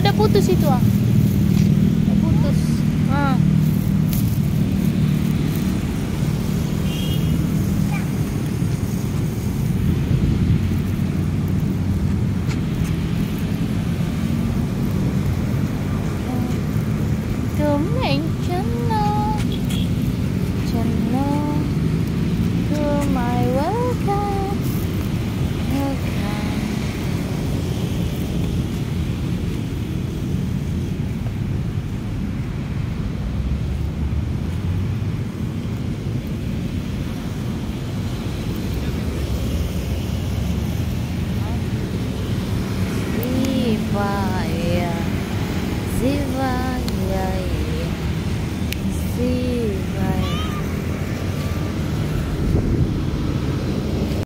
udah putus itu ah Sivaya, Sivaya, Sivaya.